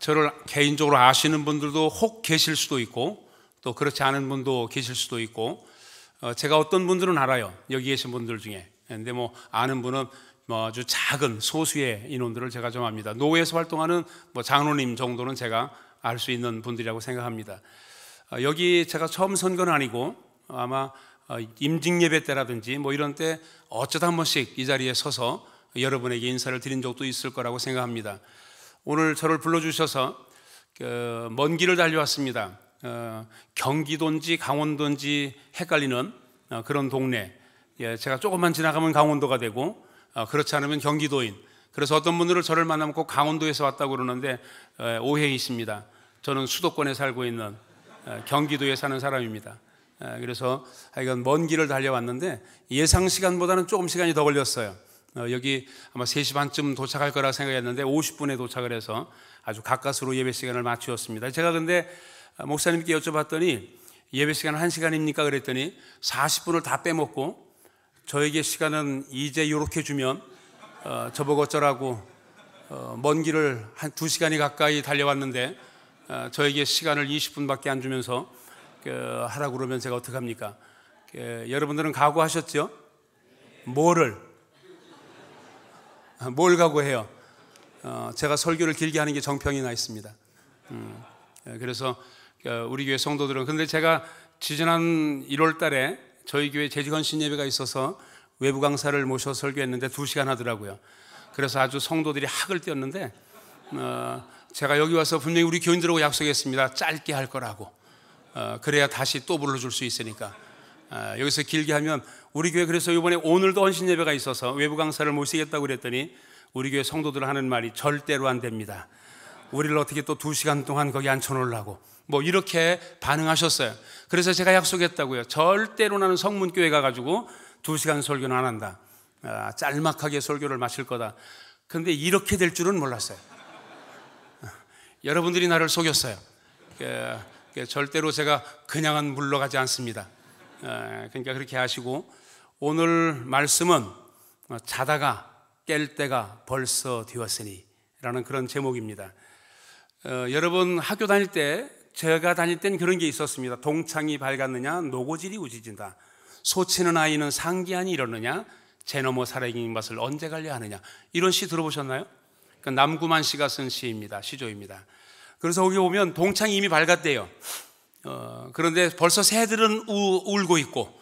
저를 개인적으로 아시는 분들도 혹 계실 수도 있고 또 그렇지 않은 분도 계실 수도 있고 어, 제가 어떤 분들은 알아요. 여기 계신 분들 중에. 근데 뭐 아는 분은 뭐 아주 작은 소수의 인원들을 제가 좀 압니다. 노회에서 활동하는 뭐 장로님 정도는 제가 알 수 있는 분들이라고 생각합니다. 어, 여기 제가 처음 선거는 아니고 아마 어, 임직 예배 때라든지 뭐 이런 때 어쩌다 한 번씩 이 자리에 서서 여러분에게 인사를 드린 적도 있을 거라고 생각합니다. 오늘 저를 불러주셔서 그먼 길을 달려왔습니다. 어, 경기도인지 강원도인지 헷갈리는 어, 그런 동네. 예, 제가 조금만 지나가면 강원도가 되고 어, 그렇지 않으면 경기도인. 그래서 어떤 분들은 저를 만나면 꼭 강원도에서 왔다고 그러는데 에, 오해 있습니다. 저는 수도권에 살고 있는 에, 경기도에 사는 사람입니다. 에, 그래서 하여간 먼 길을 달려왔는데 예상 시간보다는 조금 시간이 더 걸렸어요. 어, 여기 아마 3시 반쯤 도착할 거라 생각했는데 50분에 도착을 해서 아주 가까스로 예배 시간을 맞추었습니다. 제가 근데 목사님께 여쭤봤더니 예배 시간은 1시간입니까? 그랬더니 40분을 다 빼먹고 저에게 시간은 이제 이렇게 주면 어, 저보고 어쩌라고 어, 먼 길을 한 2시간이 가까이 달려왔는데 어, 저에게 시간을 20분밖에 안 주면서 그, 하라고 그러면 제가 어떡합니까? 그, 여러분들은 각오하셨죠? 뭐를? 뭘 각오해요? 어, 제가 설교를 길게 하는 게 정평이 나 있습니다. 음, 예, 그래서 어, 우리 교회 성도들은 근데 제가 지지난 1월 달에 저희 교회 재직헌신 예배가 있어서 외부 강사를 모셔 설교했는데 2시간 하더라고요. 그래서 아주 성도들이 학을 띄었는데 어, 제가 여기 와서 분명히 우리 교인들하고 약속했습니다. 짧게 할 거라고. 어, 그래야 다시 또 불러줄 수 있으니까. 어, 여기서 길게 하면 우리 교회 그래서 이번에 오늘도 헌신 예배가 있어서 외부 강사를 모시겠다고 그랬더니 우리 교회 성도들 하는 말이 절대로 안 됩니다. 우리를 어떻게 또 두 시간 동안 거기 앉혀놓으려고 뭐 이렇게 반응하셨어요. 그래서 제가 약속했다고요. 절대로 나는 성문교회 가가지고 두 시간 설교는 안 한다. 아, 짤막하게 설교를 마칠 거다. 근데 이렇게 될 줄은 몰랐어요. 여러분들이 나를 속였어요. 그, 그 절대로 제가 그냥은 물러가지 않습니다. 아, 그러니까 그렇게 하시고 오늘 말씀은 자다가 깰 때가 벌써 되었으니 라는 그런 제목입니다. 어, 여러분 학교 다닐 때 제가 다닐 땐 그런 게 있었습니다. 동창이 밝았느냐 노고질이 우지진다. 소치는 아이는 상기하니 이러느냐 제 넘어 살아있는 맛을 언제 갈려 하느냐 이런 시 들어보셨나요? 그러니까 남구만 씨가 쓴 시입니다. 시조입니다. 그래서 거기 보면 동창이 이미 밝았대요. 어, 그런데 벌써 새들은 우, 울고 있고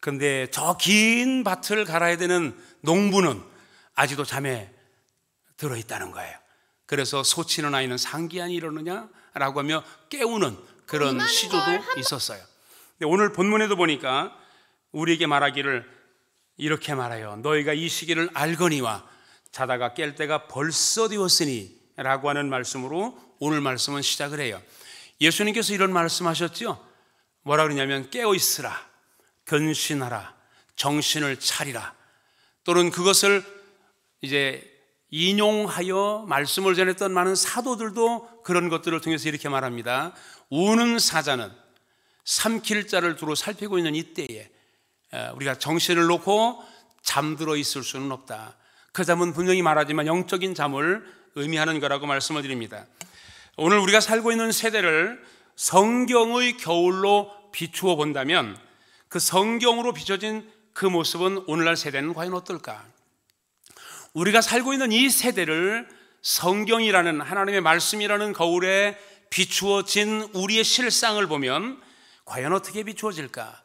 근데 저 긴 밭을 갈아야 되는 농부는 아직도 잠에 들어 있다는 거예요. 그래서 소치는 아이는 상기하니 이러느냐라고 하며 깨우는 그런 시조도 있었어요. 오늘 본문에도 보니까 우리에게 말하기를 이렇게 말해요. 너희가 이 시기를 알거니와 자다가 깰 때가 벌써 되었으니 라고 하는 말씀으로 오늘 말씀은 시작을 해요. 예수님께서 이런 말씀하셨죠. 뭐라 그러냐면 깨어 있으라, 근신하라, 정신을 차리라. 또는 그것을 이제 인용하여 말씀을 전했던 많은 사도들도 그런 것들을 통해서 이렇게 말합니다. 우는 사자는 삼킬 자를 두루 살피고 있는 이때에 우리가 정신을 놓고 잠들어 있을 수는 없다. 그 잠은 분명히 말하지만 영적인 잠을 의미하는 거라고 말씀을 드립니다. 오늘 우리가 살고 있는 세대를 성경의 겨울로 비추어 본다면 그 성경으로 비춰진 그 모습은 오늘날 세대는 과연 어떨까? 우리가 살고 있는 이 세대를 성경이라는 하나님의 말씀이라는 거울에 비추어진 우리의 실상을 보면 과연 어떻게 비추어질까?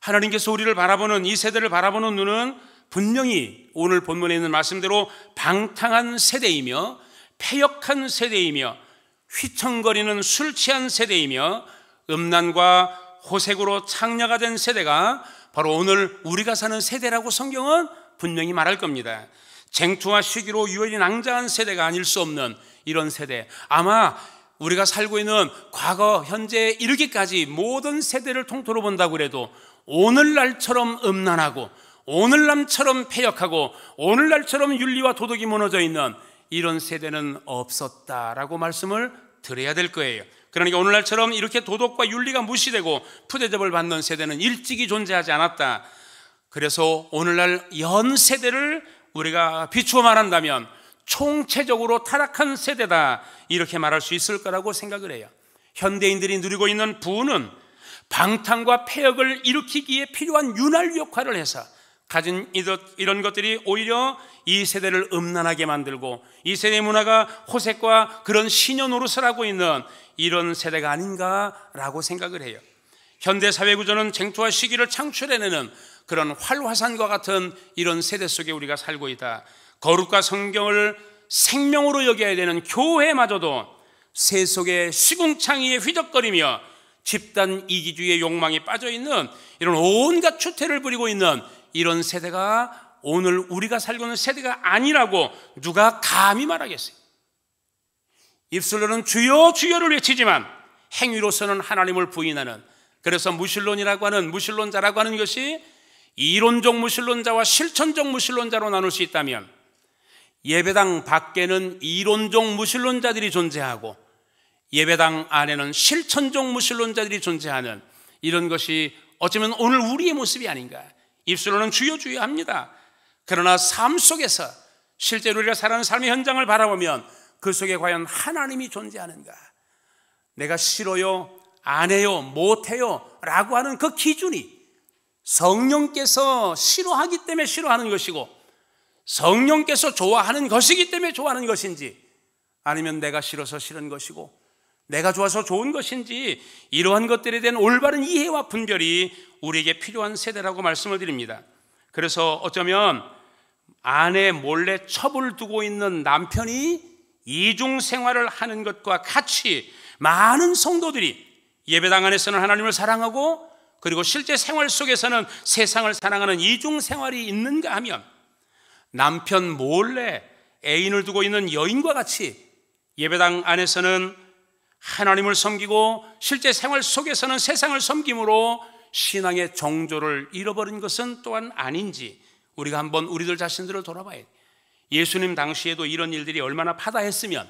하나님께서 우리를 바라보는 이 세대를 바라보는 눈은 분명히 오늘 본문에 있는 말씀대로 방탕한 세대이며 폐역한 세대이며 휘청거리는 술 취한 세대이며 음란과 호색으로 창녀가 된 세대가 바로 오늘 우리가 사는 세대라고 성경은 분명히 말할 겁니다. 쟁투와 시기로 유혈이 낭자한 세대가 아닐 수 없는 이런 세대. 아마 우리가 살고 있는 과거, 현재 이르기까지 모든 세대를 통틀어 본다고 해도 오늘날처럼 음란하고 오늘날처럼 폐역하고 오늘날처럼 윤리와 도덕이 무너져 있는 이런 세대는 없었다라고 말씀을 드려야 될 거예요. 그러니까 오늘날처럼 이렇게 도덕과 윤리가 무시되고 푸대접을 받는 세대는 일찍이 존재하지 않았다. 그래서 오늘날 연 세대를 우리가 비추어 말한다면 총체적으로 타락한 세대다 이렇게 말할 수 있을 거라고 생각을 해요. 현대인들이 누리고 있는 부는 방탕과 폐역을 일으키기에 필요한 윤활 역할을 해서 가진 이런 것들이 오히려 이 세대를 음란하게 만들고 이 세대 문화가 호색과 그런 노릇을 하고 있는 이런 세대가 아닌가라고 생각을 해요. 현대 사회 구조는 쟁투와 시기를 창출해내는 그런 활화산과 같은 이런 세대 속에 우리가 살고 있다. 거룩과 성경을 생명으로 여겨야 되는 교회마저도 세속의 시궁창이에 휘적거리며 집단 이기주의의 욕망에 빠져 있는 이런 온갖 추태를 부리고 있는 이런 세대가 오늘 우리가 살고 있는 세대가 아니라고 누가 감히 말하겠어요? 입술로는 주여 주여를 외치지만 행위로서는 하나님을 부인하는 그래서 무신론이라고 하는 무신론자라고 하는 것이 이론적 무신론자와 실천적 무신론자로 나눌 수 있다면 예배당 밖에는 이론적 무신론자들이 존재하고 예배당 안에는 실천적 무신론자들이 존재하는 이런 것이 어쩌면 오늘 우리의 모습이 아닌가. 입술로는 주여 주여 합니다. 그러나 삶 속에서 실제로 우리가 살아가는 삶의 현장을 바라보면 그 속에 과연 하나님이 존재하는가? 내가 싫어요, 안 해요, 못 해요 라고 하는 그 기준이 성령께서 싫어하기 때문에 싫어하는 것이고 성령께서 좋아하는 것이기 때문에 좋아하는 것인지 아니면 내가 싫어서 싫은 것이고 내가 좋아서 좋은 것인지 이러한 것들에 대한 올바른 이해와 분별이 우리에게 필요한 세대라고 말씀을 드립니다. 그래서 어쩌면 아내 몰래 첩을 두고 있는 남편이 이중 생활을 하는 것과 같이 많은 성도들이 예배당 안에서는 하나님을 사랑하고 그리고 실제 생활 속에서는 세상을 사랑하는 이중 생활이 있는가 하면 남편 몰래 애인을 두고 있는 여인과 같이 예배당 안에서는 하나님을 섬기고 실제 생활 속에서는 세상을 섬김으로 신앙의 정조를 잃어버린 것은 또한 아닌지 우리가 한번 우리들 자신들을 돌아봐야 돼. 예수님 당시에도 이런 일들이 얼마나 파다했으면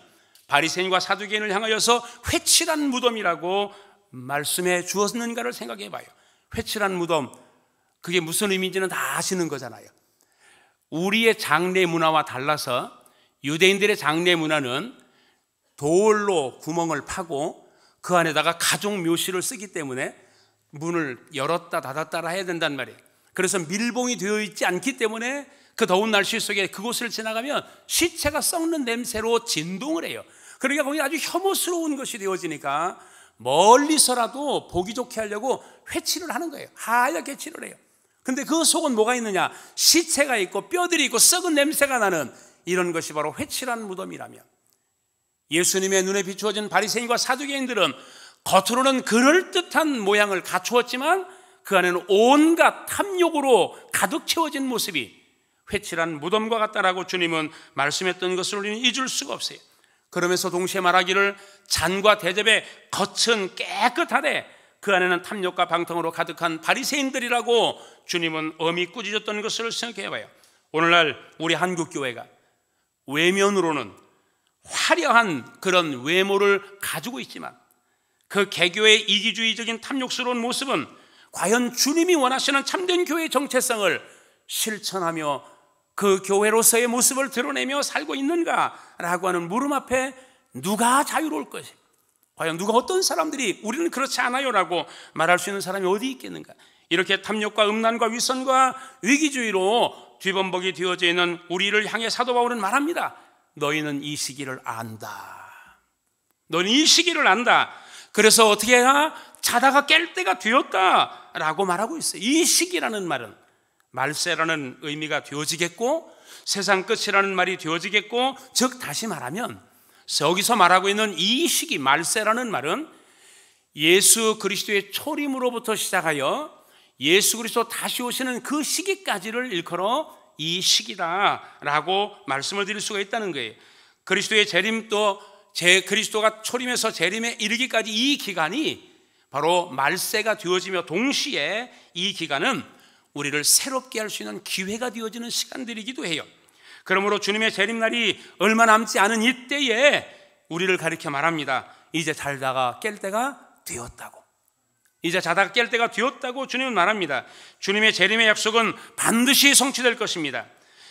바리새인과 사두개인을 향하여서 회칠한 무덤이라고 말씀해 주었는가를 생각해 봐요. 회칠한 무덤 그게 무슨 의미인지는 다 아시는 거잖아요. 우리의 장례 문화와 달라서 유대인들의 장례 문화는 돌로 구멍을 파고 그 안에다가 가족 묘시를 쓰기 때문에 문을 열었다 닫았다 해야 된단 말이에요. 그래서 밀봉이 되어 있지 않기 때문에 그 더운 날씨 속에 그곳을 지나가면 시체가 썩는 냄새로 진동을 해요. 그러니까 거기 아주 혐오스러운 것이 되어지니까 멀리서라도 보기 좋게 하려고 회칠을 하는 거예요. 하얗게 칠을 해요. 근데 그 속은 뭐가 있느냐? 시체가 있고 뼈들이 있고 썩은 냄새가 나는 이런 것이 바로 회칠한 무덤이라면 예수님의 눈에 비추어진 바리새인과 사두개인들은 겉으로는 그럴듯한 모양을 갖추었지만 그 안에는 온갖 탐욕으로 가득 채워진 모습이 회칠한 무덤과 같다라고 주님은 말씀했던 것을 우리는 잊을 수가 없어요. 그러면서 동시에 말하기를 잔과 대접에 겉은 깨끗하되 그 안에는 탐욕과 방탕으로 가득한 바리새인들이라고 주님은 엄히 꾸짖었던 것을 생각해 봐요. 오늘날 우리 한국 교회가 외면으로는 화려한 그런 외모를 가지고 있지만 그 개교의 이기주의적인 탐욕스러운 모습은 과연 주님이 원하시는 참된 교회의 정체성을 실천하며 그 교회로서의 모습을 드러내며 살고 있는가라고 하는 물음 앞에 누가 자유로울 것이? 과연 누가 어떤 사람들이 우리는 그렇지 않아요라고 말할 수 있는 사람이 어디 있겠는가? 이렇게 탐욕과 음란과 위선과 위기주의로 뒤범벅이 되어져 있는 우리를 향해 사도 바울은 말합니다. 너희는 이 시기를 안다. 너는 이 시기를 안다. 그래서 어떻게 해야 자다가 깰 때가 되었다 라고 말하고 있어요. 이 시기라는 말은 말세라는 의미가 되어지겠고 세상 끝이라는 말이 되어지겠고 즉 다시 말하면 여기서 말하고 있는 이 시기 말세라는 말은 예수 그리스도의 초림으로부터 시작하여 예수 그리스도 다시 오시는 그 시기까지를 일컬어 이 시기다라고 말씀을 드릴 수가 있다는 거예요. 그리스도의 재림 또 제 그리스도가 초림에서 재림에 이르기까지 이 기간이 바로 말세가 되어지며 동시에 이 기간은 우리를 새롭게 할 수 있는 기회가 되어지는 시간들이기도 해요. 그러므로 주님의 재림 날이 얼마 남지 않은 이때에 우리를 가리켜 말합니다. 이제 잘다가 깰 때가 되었다고. 이제 자다가 깰 때가 되었다고 주님은 말합니다. 주님의 재림의 약속은 반드시 성취될 것입니다.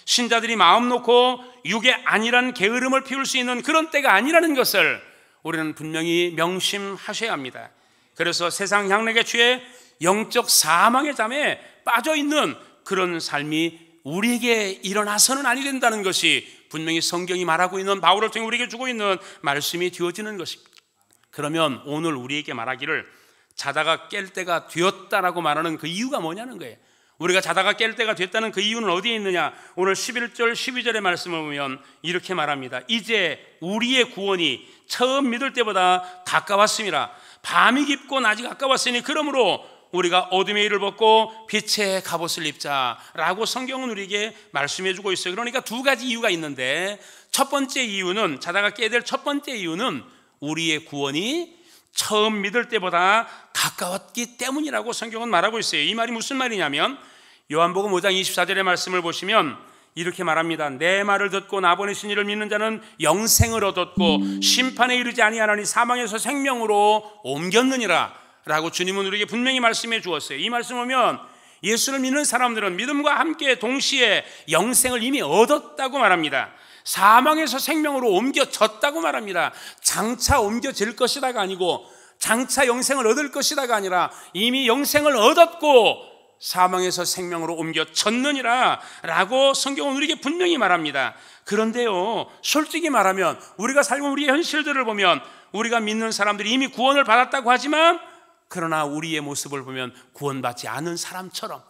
신자들이 마음 놓고 육의 아니란 게으름을 피울 수 있는 그런 때가 아니라는 것을 우리는 분명히 명심하셔야 합니다. 그래서 세상 향락에 취해 영적 사망의 잠에 빠져 있는 그런 삶이 우리에게 일어나서는 아니 된다는 것이 분명히 성경이 말하고 있는 바울을 통해 우리에게 주고 있는 말씀이 되어지는 것입니다. 그러면 오늘 우리에게 말하기를 자다가 깰 때가 되었다라고 말하는 그 이유가 뭐냐는 거예요. 우리가 자다가 깰 때가 됐다는 그 이유는 어디에 있느냐? 오늘 11절, 12절의 말씀을 보면 이렇게 말합니다. 이제 우리의 구원이 처음 믿을 때보다 가까웠습니다. 밤이 깊고 낮이 가까웠으니 그러므로 우리가 어둠의 일을 벗고 빛의 갑옷을 입자라고 성경은 우리에게 말씀해 주고 있어요. 그러니까 두 가지 이유가 있는데 첫 번째 이유는 자다가 깨야 될 첫 번째 이유는 우리의 구원이 처음 믿을 때보다 가까웠기 때문이라고 성경은 말하고 있어요. 이 말이 무슨 말이냐면 요한복음 5장 24절의 말씀을 보시면 이렇게 말합니다. 내 말을 듣고 나 보내신 이를 믿는 자는 영생을 얻었고 심판에 이르지 아니하나니 사망에서 생명으로 옮겼느니라. 라고 주님은 우리에게 분명히 말씀해 주었어요. 이 말씀 보면 예수를 믿는 사람들은 믿음과 함께 동시에 영생을 이미 얻었다고 말합니다. 사망에서 생명으로 옮겨졌다고 말합니다. 장차 옮겨질 것이다가 아니고 장차 영생을 얻을 것이다가 아니라 이미 영생을 얻었고 사망에서 생명으로 옮겨졌느니라 라고 성경은 우리에게 분명히 말합니다. 그런데요, 솔직히 말하면 우리가 살고 우리의 현실들을 보면 우리가 믿는 사람들이 이미 구원을 받았다고 하지만 그러나 우리의 모습을 보면 구원받지 않은 사람처럼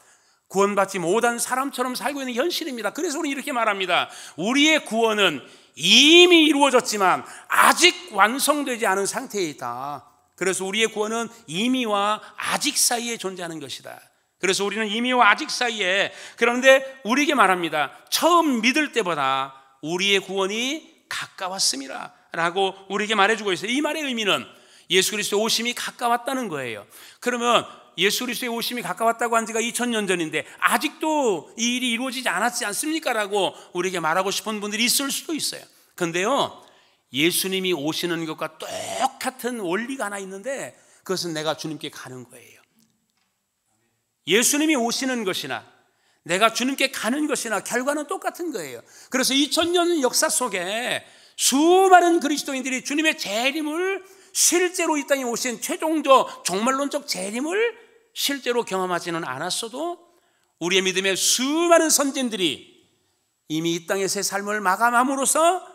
구원받지 못한 사람처럼 살고 있는 현실입니다. 그래서 우리 이렇게 말합니다. 우리의 구원은 이미 이루어졌지만 아직 완성되지 않은 상태에 있다. 그래서 우리의 구원은 이미와 아직 사이에 존재하는 것이다. 그래서 우리는 이미와 아직 사이에 그런데 우리에게 말합니다. 처음 믿을 때보다 우리의 구원이 가까웠습니다. 라고 우리에게 말해주고 있어요. 이 말의 의미는 예수 그리스도의 오심이 가까웠다는 거예요. 그러면 예수 그리스도의 오심이 가까웠다고 한 지가 2000년 전인데 아직도 이 일이 이루어지지 않았지 않습니까? 라고 우리에게 말하고 싶은 분들이 있을 수도 있어요. 근데요, 예수님이 오시는 것과 똑같은 원리가 하나 있는데 그것은 내가 주님께 가는 거예요. 예수님이 오시는 것이나 내가 주님께 가는 것이나 결과는 똑같은 거예요. 그래서 2000년 역사 속에 수많은 그리스도인들이 주님의 재림을 실제로 이 땅에 오신 최종적 종말론적 재림을 실제로 경험하지는 않았어도 우리의 믿음의 수많은 선진들이 이미 이 땅에서의 삶을 마감함으로써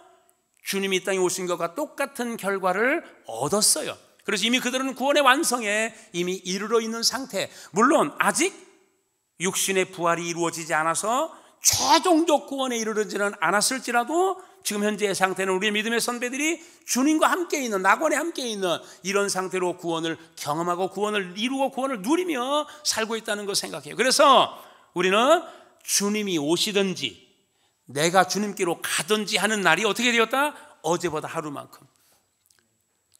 주님이 이 땅에 오신 것과 똑같은 결과를 얻었어요. 그래서 이미 그들은 구원의 완성에 이미 이르러 있는 상태. 물론 아직 육신의 부활이 이루어지지 않아서 최종적 구원에 이르르지는 않았을지라도 지금 현재의 상태는 우리의 믿음의 선배들이 주님과 함께 있는 낙원에 함께 있는 이런 상태로 구원을 경험하고 구원을 이루고 구원을 누리며 살고 있다는 걸 생각해요. 그래서 우리는 주님이 오시든지 내가 주님께로 가든지 하는 날이 어떻게 되었다? 어제보다 하루만큼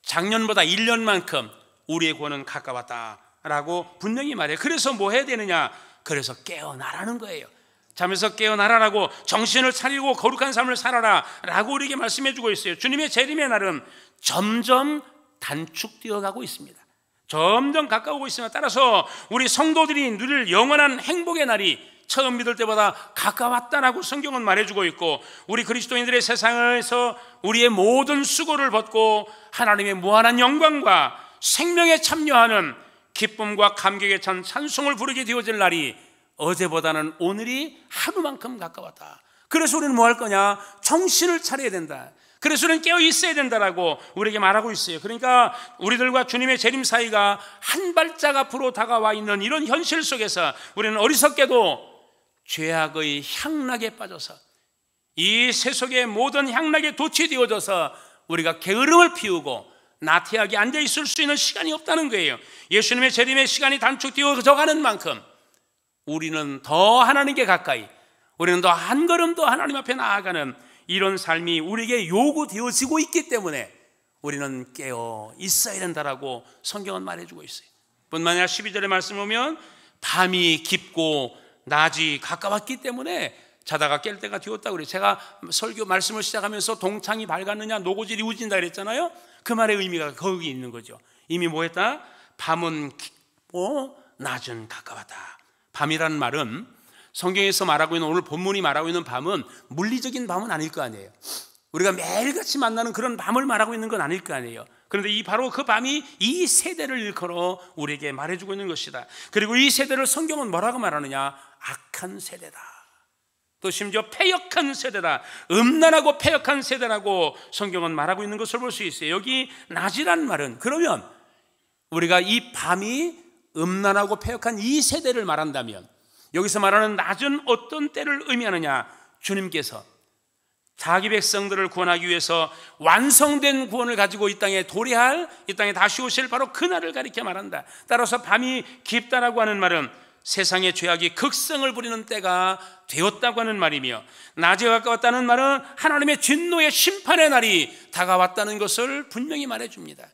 작년보다 1년만큼 우리의 구원은 가까웠다라고 분명히 말해요. 그래서 뭐 해야 되느냐? 그래서 깨어나라는 거예요. 잠에서 깨어나라라고 정신을 차리고 거룩한 삶을 살아라라고 우리에게 말씀해 주고 있어요. 주님의 재림의 날은 점점 단축되어 가고 있습니다. 점점 가까우고 있으며 따라서 우리 성도들이 누릴 영원한 행복의 날이 처음 믿을 때보다 가까웠다라고 성경은 말해주고 있고 우리 그리스도인들의 세상에서 우리의 모든 수고를 벗고 하나님의 무한한 영광과 생명에 참여하는 기쁨과 감격에 찬 찬송을 부르게 되어질 날이 어제보다는 오늘이 하루만큼 가까웠다. 그래서 우리는 뭐 할 거냐? 정신을 차려야 된다. 그래서 우리는 깨어 있어야 된다라고 우리에게 말하고 있어요. 그러니까 우리들과 주님의 재림 사이가 한 발짝 앞으로 다가와 있는 이런 현실 속에서 우리는 어리석게도 죄악의 향락에 빠져서 이 세속의 모든 향락에 도취되어져서 우리가 게으름을 피우고 나태하게 앉아 있을 수 있는 시간이 없다는 거예요. 예수님의 재림의 시간이 단축되어져 가는 만큼 우리는 더 하나님께 가까이, 우리는 더 한 걸음 더 하나님 앞에 나아가는 이런 삶이 우리에게 요구되어지고 있기 때문에 우리는 깨어 있어야 된다라고 성경은 말해주고 있어요. 뿐만 아니라 12절의 말씀 보면 밤이 깊고 낮이 가까웠기 때문에 자다가 깰 때가 되었다고 그래요. 제가 설교 말씀을 시작하면서 동창이 밝았느냐 노고질이 우진다 그랬잖아요. 그 말의 의미가 거기 있는 거죠. 이미 뭐 했다? 밤은 깊고 낮은 가까웠다. 밤이라는 말은 성경에서 말하고 있는 오늘 본문이 말하고 있는 밤은 물리적인 밤은 아닐 거 아니에요. 우리가 매일같이 만나는 그런 밤을 말하고 있는 건 아닐 거 아니에요. 그런데 이 바로 그 밤이 이 세대를 일컬어 우리에게 말해주고 있는 것이다. 그리고 이 세대를 성경은 뭐라고 말하느냐? 악한 세대다. 또 심지어 폐역한 세대다. 음란하고 폐역한 세대라고 성경은 말하고 있는 것을 볼 수 있어요. 여기 낮이란 말은 그러면 우리가 이 밤이 음란하고 폐역한 이 세대를 말한다면 여기서 말하는 낮은 어떤 때를 의미하느냐? 주님께서 자기 백성들을 구원하기 위해서 완성된 구원을 가지고 이 땅에 도래할 이 땅에 다시 오실 바로 그날을 가리켜 말한다. 따라서 밤이 깊다라고 하는 말은 세상의 죄악이 극성을 부리는 때가 되었다고 하는 말이며 낮에 가까웠다는 말은 하나님의 진노의 심판의 날이 다가왔다는 것을 분명히 말해 줍니다.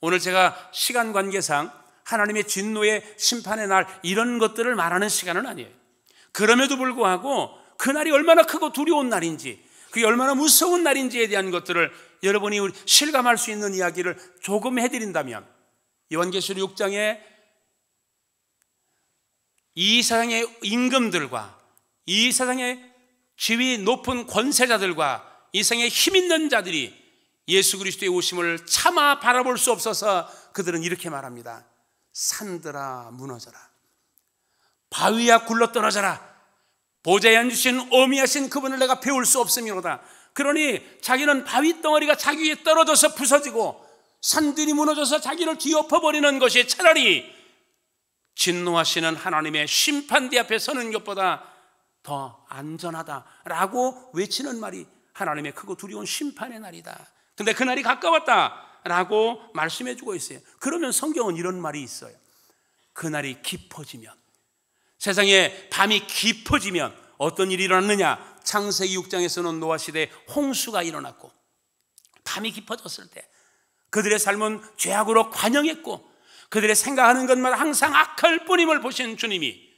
오늘 제가 시간 관계상 하나님의 진노의 심판의 날 이런 것들을 말하는 시간은 아니에요. 그럼에도 불구하고 그날이 얼마나 크고 두려운 날인지 그게 얼마나 무서운 날인지에 대한 것들을 여러분이 실감할 수 있는 이야기를 조금 해드린다면 요한계시록 6장에 이 세상의 임금들과 이 세상의 지위 높은 권세자들과 이 세상에 힘 있는 자들이 예수 그리스도의 오심을 차마 바라볼 수 없어서 그들은 이렇게 말합니다. 산들아 무너져라. 바위야 굴러 떨어져라. 보좌에 앉으신 어미하신 그분을 내가 배울 수 없음이로다. 그러니 자기는 바위 덩어리가 자기 위에 떨어져서 부서지고 산들이 무너져서 자기를 뒤엎어버리는 것이 차라리 진노하시는 하나님의 심판대 앞에 서는 것보다 더 안전하다라고 외치는 말이 하나님의 크고 두려운 심판의 날이다. 근데 그날이 가까웠다 라고 말씀해 주고 있어요. 그러면 성경은 이런 말이 있어요. 그날이 깊어지면 세상에 밤이 깊어지면 어떤 일이 일어났느냐? 창세기 6장에서는 노아 시대 홍수가 일어났고 밤이 깊어졌을 때 그들의 삶은 죄악으로 관영했고 그들의 생각하는 것만 항상 악할 뿐임을 보신 주님이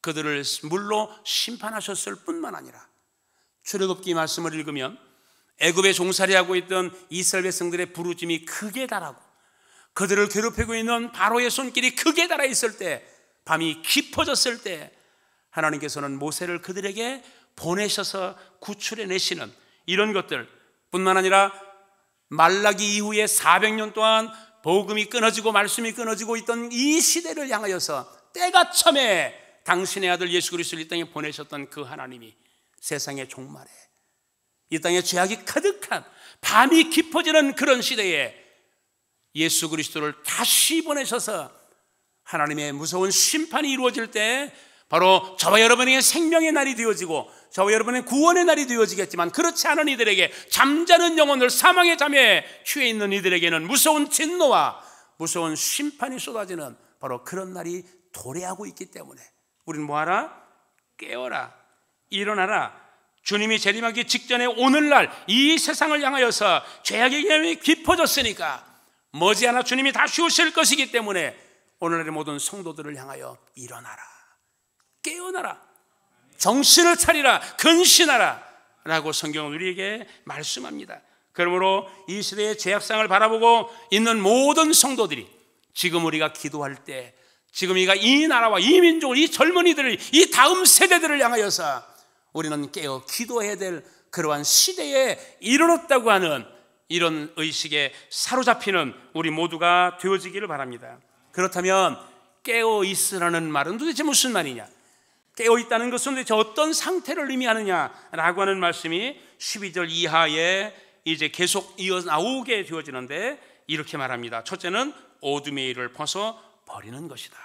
그들을 물로 심판하셨을 뿐만 아니라 출애굽기 말씀을 읽으면 애굽에 종살이하고 있던 이스라엘 백성들의 부르짐이 크게 달하고 그들을 괴롭히고 있는 바로의 손길이 크게 달아 있을 때 밤이 깊어졌을 때 하나님께서는 모세를 그들에게 보내셔서 구출해 내시는 이런 것들 뿐만 아니라 말라기 이후에 400년 동안 복음이 끊어지고 말씀이 끊어지고 있던 이 시대를 향하여서 때가 참에 당신의 아들 예수 그리스도를 이 땅에 보내셨던 그 하나님이 세상의 종말에 이 땅에 죄악이 가득한 밤이 깊어지는 그런 시대에 예수 그리스도를 다시 보내셔서 하나님의 무서운 심판이 이루어질 때 바로 저와 여러분에게 생명의 날이 되어지고 저와 여러분의 구원의 날이 되어지겠지만 그렇지 않은 이들에게 잠자는 영혼을 사망의 잠에 취해 있는 이들에게는 무서운 진노와 무서운 심판이 쏟아지는 바로 그런 날이 도래하고 있기 때문에 우리는 뭐하라? 깨어라 일어나라 주님이 재림하기 직전에 오늘날 이 세상을 향하여서 죄악의 개념이 깊어졌으니까 머지않아 주님이 다시 오실 것이기 때문에 오늘날의 모든 성도들을 향하여 일어나라. 깨어나라. 정신을 차리라. 근신하라. 라고 성경은 우리에게 말씀합니다. 그러므로 이 시대의 죄악상을 바라보고 있는 모든 성도들이 지금 우리가 기도할 때 지금 우리가 이 나라와 이 민족을 이 젊은이들을 이 다음 세대들을 향하여서 우리는 깨어 기도해야 될 그러한 시대에 이르렀다고 하는 이런 의식에 사로잡히는 우리 모두가 되어지기를 바랍니다. 그렇다면 깨어 있으라는 말은 도대체 무슨 말이냐? 깨어 있다는 것은 도대체 어떤 상태를 의미하느냐라고 하는 말씀이 12절 이하에 이제 계속 이어 나오게 되어지는데 이렇게 말합니다. 첫째는 어둠의 일을 벗어 버리는 것이다.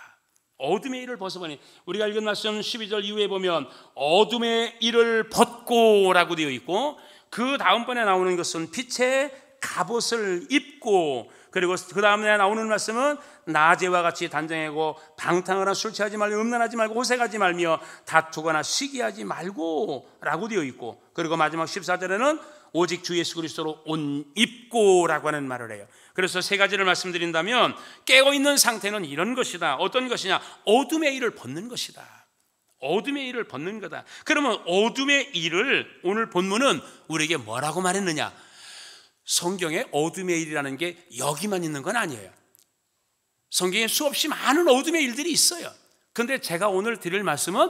어둠의 일을 벗어버리 우리가 읽은 말씀 12절 이후에 보면 어둠의 일을 벗고라고 되어 있고 그 다음번에 나오는 것은 빛의 갑옷을 입고 그리고 그 다음에 나오는 말씀은 나제와 같이 단정하고 방탕하나 술 취하지 말고 음란하지 말고 호색하지 말며 다투거나 시기하지 말고 라고 되어 있고 그리고 마지막 14절에는 오직 주 예수 그리스도로 옷 입고라고 하는 말을 해요. 그래서 세 가지를 말씀드린다면 깨어 있는 상태는 이런 것이다. 어떤 것이냐? 어둠의 일을 벗는 것이다. 어둠의 일을 벗는 거다. 그러면 어둠의 일을 오늘 본문은 우리에게 뭐라고 말했느냐? 성경에 어둠의 일이라는 게 여기만 있는 건 아니에요. 성경에 수없이 많은 어둠의 일들이 있어요. 근데 제가 오늘 드릴 말씀은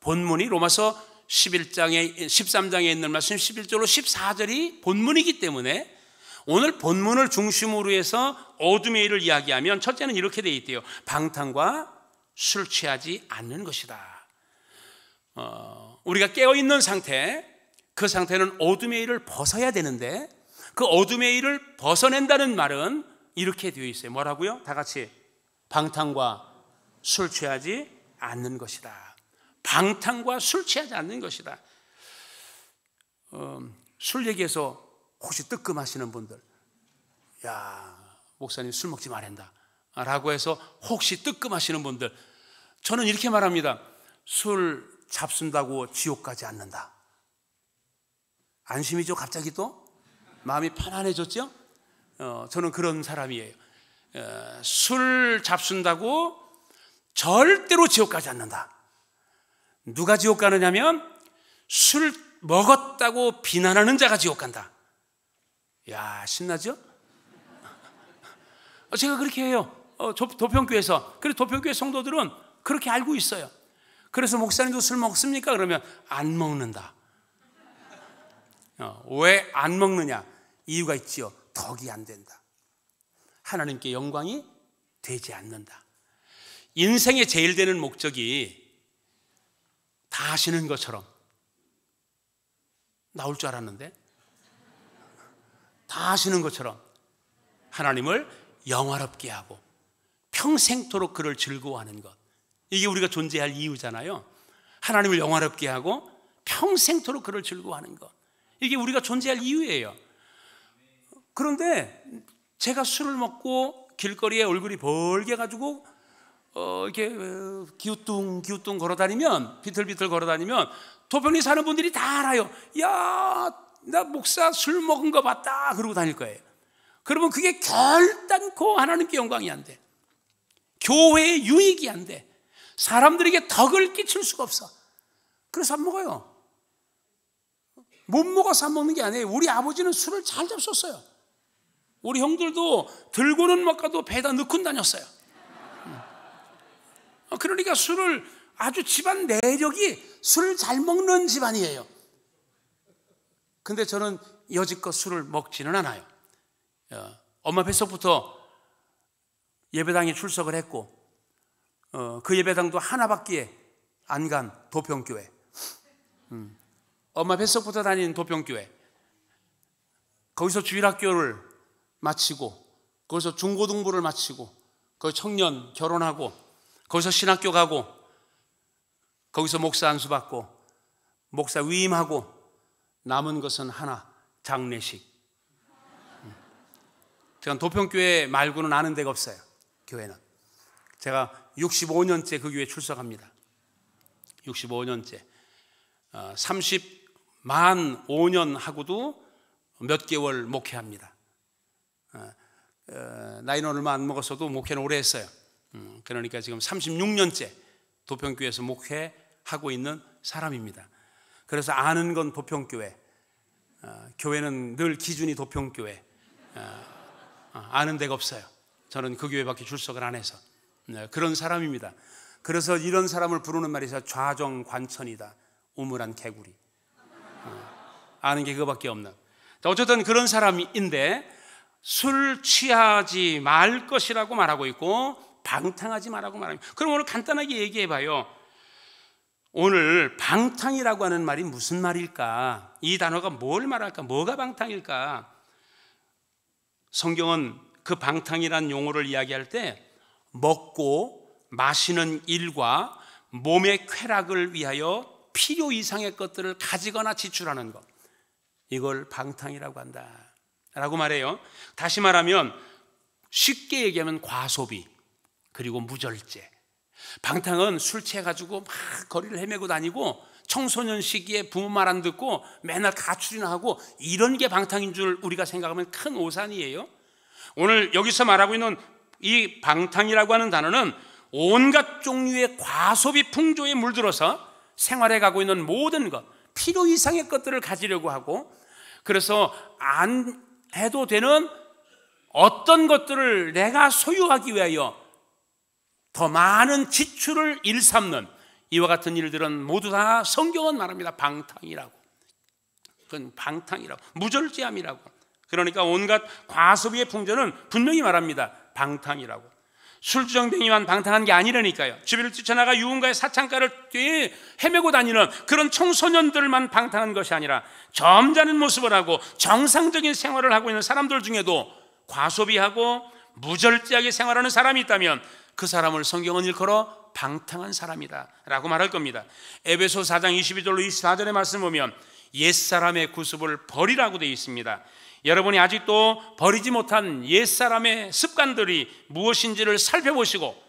본문이 로마서 11장에 13장에 있는 말씀 11절로 14절이 본문이기 때문에 오늘 본문을 중심으로 해서 어둠의 일을 이야기하면 첫째는 이렇게 돼 있대요. 방탕과 술 취하지 않는 것이다. 어, 우리가 깨어 있는 상태, 그 상태는 어둠의 일을 벗어야 되는데 그 어둠의 일을 벗어낸다는 말은 이렇게 되어 있어요. 뭐라고요? 다 같이 방탕과 술 취하지 않는 것이다. 방탕과 술 취하지 않는 것이다. 어, 술 얘기해서 혹시 뜨끔하시는 분들, 야 목사님 술 먹지 말한다. 라고 해서 혹시 뜨끔하시는 분들, 저는 이렇게 말합니다. 술 잡순다고 지옥 가지 않는다. 안심이죠, 갑자기 또? 마음이 편안해졌죠? 어, 저는 그런 사람이에요. 어, 술 잡순다고 절대로 지옥 가지 않는다. 누가 지옥 가느냐면 술 먹었다고 비난하는 자가 지옥 간다. 야, 신나죠? 어, 제가 그렇게 해요. 어, 도평교에서. 그래서 도평교회 성도들은 그렇게 알고 있어요. 그래서 목사님도 술 먹습니까? 그러면 안 먹는다. 어, 왜안 먹느냐? 이유가 있지요. 덕이 안 된다. 하나님께 영광이 되지 않는다. 인생의 제일 되는 목적이 다 아시는 것처럼 나올 줄 알았는데 다 아시는 것처럼 하나님을 영화롭게 하고 평생토록 그를 즐거워하는 것. 이게 우리가 존재할 이유잖아요. 하나님을 영화롭게 하고 평생토록 그를 즐거워하는 것. 이게 우리가 존재할 이유예요. 그런데 제가 술을 먹고 길거리에 얼굴이 벌게 가지고 어, 이렇게 어, 기우뚱 기우뚱 걸어 다니면 비틀비틀 걸어 다니면 도평리 사는 분들이 다 알아요. 야, 나 목사 술 먹은 거 봤다. 그러고 다닐 거예요. 그러면 그게 결단코 하나님께 영광이 안 돼. 교회에 유익이 안 돼. 사람들에게 덕을 끼칠 수가 없어. 그래서 안 먹어요. 못 먹어서 안 먹는 게 아니에요. 우리 아버지는 술을 잘 잡섰어요. 우리 형들도 들고는 못 가도 배다 넣고 다녔어요. 어, 그러니까 술을 아주 집안 내력이 술을 잘 먹는 집안이에요. 근데 저는 여지껏 술을 먹지는 않아요. 어, 엄마 뱃속부터 예배당에 출석을 했고, 어, 그 예배당도 하나밖에 안 간 도평교회. 음. 엄마 뱃속부터 다닌 도평교회. 거기서 주일학교를 마치고, 거기서 중고등부를 마치고, 거기 청년 결혼하고, 거기서 신학교 가고 거기서 목사 안수 받고 목사 위임하고 남은 것은 하나 장례식. 제가 도평교회 말고는 아는 데가 없어요. 교회는. 제가 65년째 그 교회 출석합니다. 65년째. 30 만 5년 하고도 몇 개월 목회합니다. 어, 어, 나이는 얼마 안 먹었어도 목회는 오래 했어요. 음, 그러니까 지금 36년째 도평교회에서 목회하고 있는 사람입니다. 그래서 아는 건 도평교회, 어, 교회는 늘 기준이 도평교회, 어, 어, 아는 데가 없어요. 저는 그 교회밖에 출석을 안 해서 네, 그런 사람입니다. 그래서 이런 사람을 부르는 말이 좌정 관천이다. 우물한 개구리. 아는 게 그거밖에 없는. 어쨌든 그런 사람인데 술 취하지 말 것이라고 말하고 있고 방탕하지 말라고 말합니다. 그럼 오늘 간단하게 얘기해 봐요. 오늘 방탕이라고 하는 말이 무슨 말일까? 이 단어가 뭘 말할까? 뭐가 방탕일까? 성경은 그 방탕이란 용어를 이야기할 때 먹고 마시는 일과 몸의 쾌락을 위하여 필요 이상의 것들을 가지거나 지출하는 것. 이걸 방탕이라고 한다. 라고 말해요. 다시 말하면 쉽게 얘기하면 과소비. 그리고 무절제. 방탕은 술 취해가지고 막 거리를 헤매고 다니고 청소년 시기에 부모 말 안 듣고 맨날 가출이나 하고 이런 게 방탕인 줄 우리가 생각하면 큰 오산이에요. 오늘 여기서 말하고 있는 이 방탕이라고 하는 단어는 온갖 종류의 과소비 풍조에 물들어서 생활해 가고 있는 모든 것, 필요 이상의 것들을 가지려고 하고 그래서 안 해도 되는 어떤 것들을 내가 소유하기 위하여 더 많은 지출을 일삼는 이와 같은 일들은 모두 다 성경은 말합니다. 방탕이라고. 그건 방탕이라고. 무절제함이라고. 그러니까 온갖 과소비의 풍조는 분명히 말합니다. 방탕이라고. 술주정뱅이만 방탕한 게 아니라니까요. 주변을 뛰쳐나가 유흥가의 사창가를 헤매고 다니는 그런 청소년들만 방탕한 것이 아니라 점잖은 모습을 하고 정상적인 생활을 하고 있는 사람들 중에도 과소비하고 무절제하게 생활하는 사람이 있다면 그 사람을 성경은 일컬어 방탕한 사람이다 라고 말할 겁니다. 에베소 4장 22절로 24절의 말씀 보면 옛사람의 구습을 버리라고 되어 있습니다. 여러분이 아직도 버리지 못한 옛사람의 습관들이 무엇인지를 살펴보시고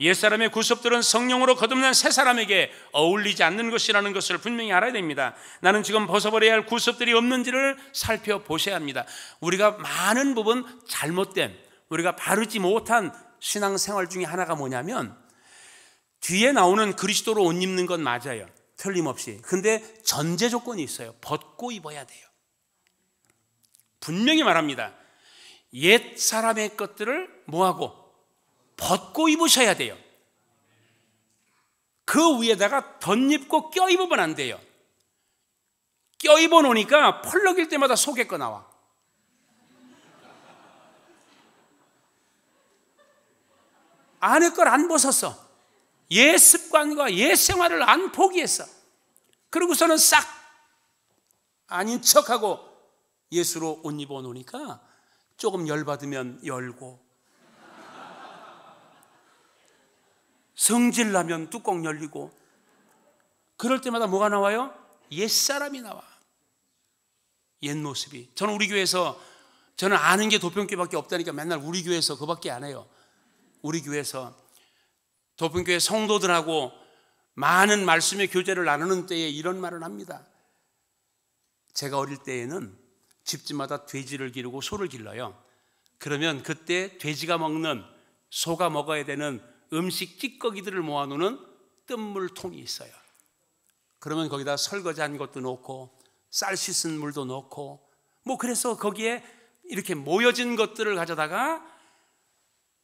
옛사람의 구습들은 성령으로 거듭난 새 사람에게 어울리지 않는 것이라는 것을 분명히 알아야 됩니다. 나는 지금 벗어버려야 할 구습들이 없는지를 살펴보셔야 합니다. 우리가 많은 부분 잘못된, 우리가 바르지 못한 신앙 생활 중에 하나가 뭐냐면 뒤에 나오는 그리스도로 옷 입는 건 맞아요. 틀림없이. 근데 전제 조건이 있어요. 벗고 입어야 돼요. 분명히 말합니다. 옛 사람의 것들을 뭐하고 벗고 입으셔야 돼요. 그 위에다가 덧입고 껴입으면 안 돼요. 껴입어 놓으니까 펄럭일 때마다 속에 거 나와. 안에 걸안 벗었어. 옛 습관과 옛 생활을 안 포기했어. 그러고서는 싹 아닌 척하고 예수로 옷 입어 놓으니까 조금 열받으면 열고 성질 나면 뚜껑 열리고 그럴 때마다 뭐가 나와요? 옛사람이 나와. 옛 모습이. 저는 우리 교회에서 저는 아는 게 도평교밖에 없다니까 맨날 우리 교회에서 그밖에 안 해요. 우리 교회에서 도평교회 성도들하고 많은 말씀의 교제를 나누는 때에 이런 말을 합니다. 제가 어릴 때에는 집집마다 돼지를 기르고 소를 길러요. 그러면 그때 돼지가 먹는 소가 먹어야 되는 음식 찌꺼기들을 모아놓는 뜬물통이 있어요. 그러면 거기다 설거지한 것도 넣고 쌀 씻은 물도 넣고 뭐 그래서 거기에 이렇게 모여진 것들을 가져다가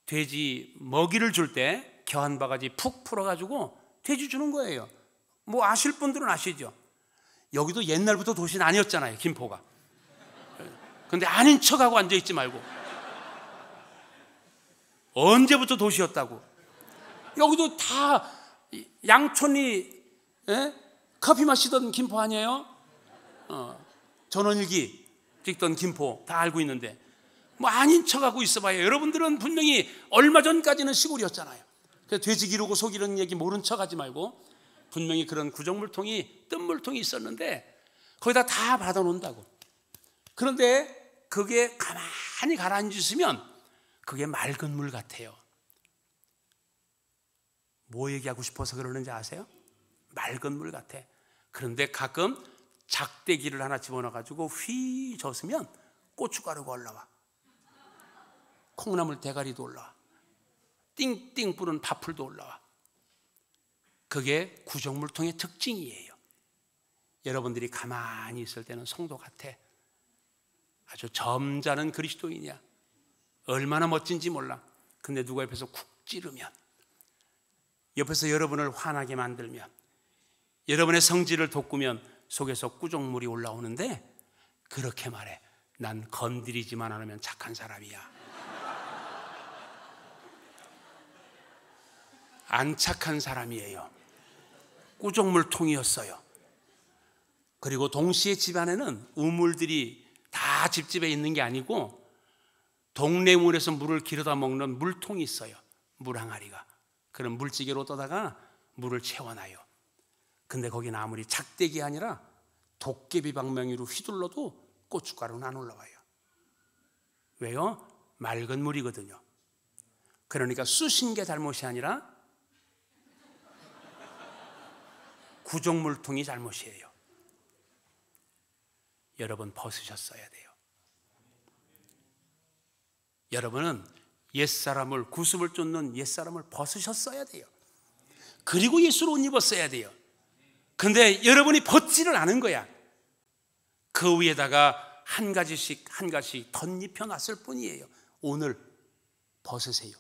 돼지 먹이를 줄 때 겨한 바가지 푹 풀어가지고 돼지 주는 거예요. 뭐 아실 분들은 아시죠? 여기도 옛날부터 도시는 아니었잖아요, 김포가. 근데 아닌 척하고 앉아있지 말고. 언제부터 도시였다고. 여기도 다 양촌이 에? 커피 마시던 김포 아니에요? 어, 전원일기 찍던 김포 다 알고 있는데 뭐 아닌 척하고 있어봐요. 여러분들은 분명히 얼마 전까지는 시골이었잖아요. 그래서 돼지 기르고 소 기르는 얘기 모른 척하지 말고 분명히 그런 구정물통이 뜬물통이 있었는데 거기다 다 받아놓는다고. 그런데 그게 가만히 가라앉으시면 그게 맑은 물 같아요. 뭐 얘기하고 싶어서 그러는지 아세요? 맑은 물 같아. 그런데 가끔 작대기를 하나 집어넣어가지고 휘 젖으면 고춧가루가 올라와. 콩나물 대가리도 올라와. 띵띵 뿌는 밥풀도 올라와. 그게 구정물통의 특징이에요. 여러분들이 가만히 있을 때는 성도 같아. 아주 점잖은 그리스도인이야. 얼마나 멋진지 몰라. 근데 누가 옆에서 쿡 찌르면, 옆에서 여러분을 화나게 만들면, 여러분의 성질을 돋구면 속에서 꾸정물이 올라오는데 그렇게 말해. 난 건드리지만 않으면 착한 사람이야. 안 착한 사람이에요. 꾸정물통이었어요. 그리고 동시에 집안에는 우물들이 다 집집에 있는 게 아니고 동네 물에서 물을 길어다 먹는 물통이 있어요. 물 항아리가. 그런 물찌개로 떠다가 물을 채워놔요. 근데 거기는 아무리 작대기 아니라 도깨비 방망이로 휘둘러도 고춧가루는 안 올라와요. 왜요? 맑은 물이거든요. 그러니까 쑤신 게 잘못이 아니라 구정물통이 잘못이에요. 여러분 벗으셨어야 돼요. 여러분은 옛사람을 구습을 쫓는 옛사람을 벗으셨어야 돼요. 그리고 예수로 옷 입었어야 돼요. 근데 여러분이 벗지를 않은 거야. 그 위에다가 한 가지씩 한 가지 덧입혀 놨을 뿐이에요. 오늘 벗으세요.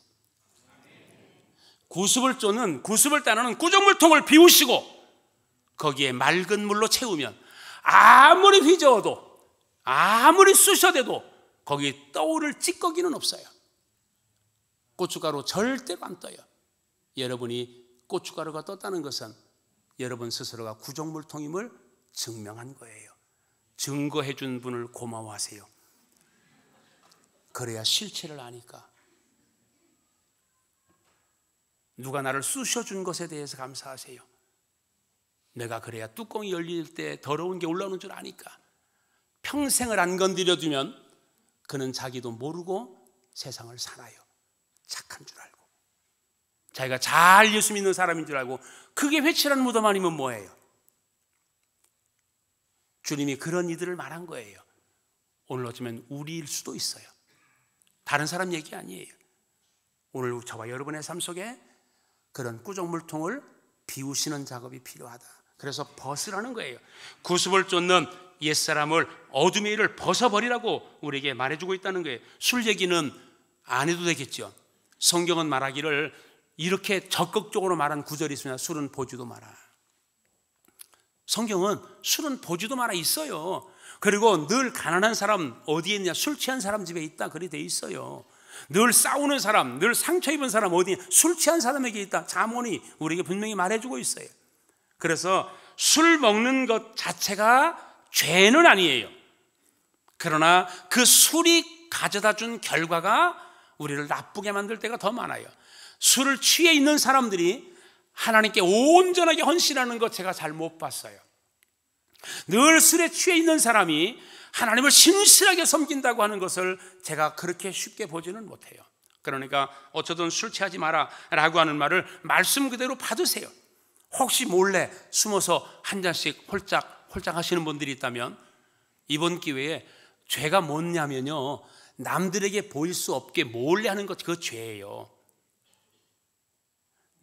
구습을 쫓는 구습을 따르는 구정물통을 비우시고 거기에 맑은 물로 채우면 아무리 휘저어도 아무리 쑤셔대도 거기 떠오를 찌꺼기는 없어요. 고춧가루 절대로 안 떠요. 여러분이 고춧가루가 떴다는 것은 여러분 스스로가 구정물통임을 증명한 거예요. 증거해 준 분을 고마워하세요. 그래야 실체를 아니까. 누가 나를 쑤셔 준 것에 대해서 감사하세요. 내가 그래야 뚜껑이 열릴 때 더러운 게 올라오는 줄 아니까. 평생을 안 건드려 두면 그는 자기도 모르고 세상을 살아요. 착한 줄 알고. 자기가 잘 예수 믿는 사람인 줄 알고 그게 회칠한 무덤 아니면 뭐예요? 주님이 그런 이들을 말한 거예요. 오늘 어쩌면 우리일 수도 있어요. 다른 사람 얘기 아니에요. 오늘 저와 여러분의 삶 속에 그런 꾸정물통을 비우시는 작업이 필요하다. 그래서 벗으라는 거예요. 구습을 쫓는 옛사람을 어둠의 일을 벗어버리라고 우리에게 말해주고 있다는 거예요. 술 얘기는 안 해도 되겠죠. 성경은 말하기를 이렇게 적극적으로 말한 구절이 있으면 술은 보지도 마라. 성경은 술은 보지도 마라 있어요. 그리고 늘 가난한 사람 어디에 있냐? 술 취한 사람 집에 있다. 그리 돼 있어요. 늘 싸우는 사람, 늘 상처 입은 사람 어디 술 취한 사람에게 있다. 자문이 우리에게 분명히 말해주고 있어요. 그래서 술 먹는 것 자체가 죄는 아니에요. 그러나 그 술이 가져다 준 결과가 우리를 나쁘게 만들 때가 더 많아요. 술을 취해 있는 사람들이 하나님께 온전하게 헌신하는 것 제가 잘 못 봤어요. 늘 술에 취해 있는 사람이 하나님을 신실하게 섬긴다고 하는 것을 제가 그렇게 쉽게 보지는 못해요. 그러니까 어쩌든 술 취하지 마라 라고 하는 말을 말씀 그대로 받으세요. 혹시 몰래 숨어서 한 잔씩 홀짝 홀짝 하시는 분들이 있다면 이번 기회에 죄가 뭐냐면요. 남들에게 보일 수 없게 몰래 하는 것 그 죄예요.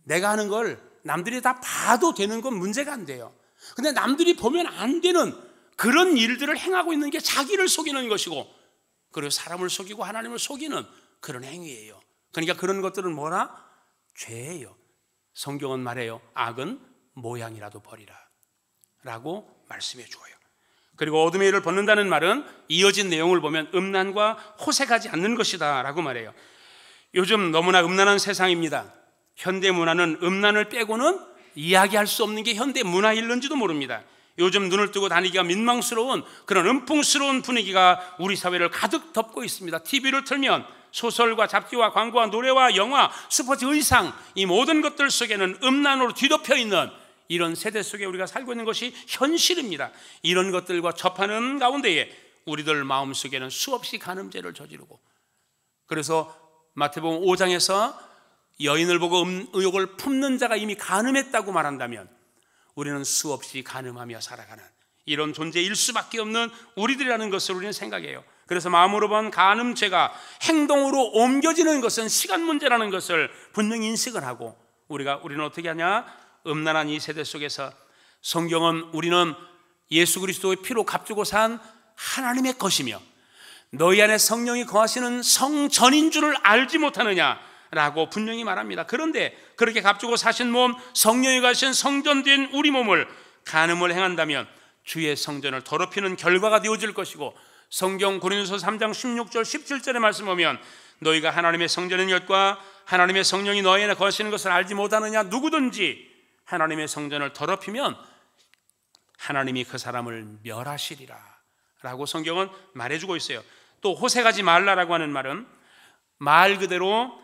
내가 하는 걸 남들이 다 봐도 되는 건 문제가 안 돼요. 근데 남들이 보면 안 되는 그런 일들을 행하고 있는 게 자기를 속이는 것이고 그리고 사람을 속이고 하나님을 속이는 그런 행위예요. 그러니까 그런 것들은 뭐라? 죄예요. 성경은 말해요. 악은 모양이라도 버리라. 라고 말씀해 주어요. 그리고 어둠의 일을 벗는다는 말은 이어진 내용을 보면 음란과 호색하지 않는 것이다. 라고 말해요. 요즘 너무나 음란한 세상입니다. 현대 문화는 음란을 빼고는 이야기할 수 없는 게 현대 문화일는지도 모릅니다. 요즘 눈을 뜨고 다니기가 민망스러운 그런 음풍스러운 분위기가 우리 사회를 가득 덮고 있습니다. TV를 틀면 소설과 잡지와 광고와 노래와 영화, 스포츠, 의상 이 모든 것들 속에는 음란으로 뒤덮여 있는 이런 세대 속에 우리가 살고 있는 것이 현실입니다. 이런 것들과 접하는 가운데에 우리들 마음 속에는 수없이 간음죄를 저지르고 그래서 마태복음 5장에서 여인을 보고 음, 의욕을 품는 자가 이미 간음했다고 말한다면 우리는 수없이 간음하며 살아가는 이런 존재일 수밖에 없는 우리들이라는 것을 우리는 생각해요. 그래서 마음으로 본 간음죄가 행동으로 옮겨지는 것은 시간 문제라는 것을 분명히 인식을 하고 우리가 우리는 어떻게 하냐? 음란한 이 세대 속에서 성경은 우리는 예수 그리스도의 피로 값주고 산 하나님의 것이며 너희 안에 성령이 거하시는 성전인 줄을 알지 못하느냐? 라고 분명히 말합니다. 그런데 그렇게 값주고 사신 몸, 성령이 가신 성전된 우리 몸을 간음을 행한다면 주의 성전을 더럽히는 결과가 되어질 것이고 성경 고린도서 3장 16절 17절에 말씀 보면 너희가 하나님의 성전인 것과 하나님의 성령이 너희 안에 거하시는 것을 알지 못하느냐 누구든지 하나님의 성전을 더럽히면 하나님이 그 사람을 멸하시리라 라고 성경은 말해주고 있어요. 또 호색하지 말라라고 하는 말은 말 그대로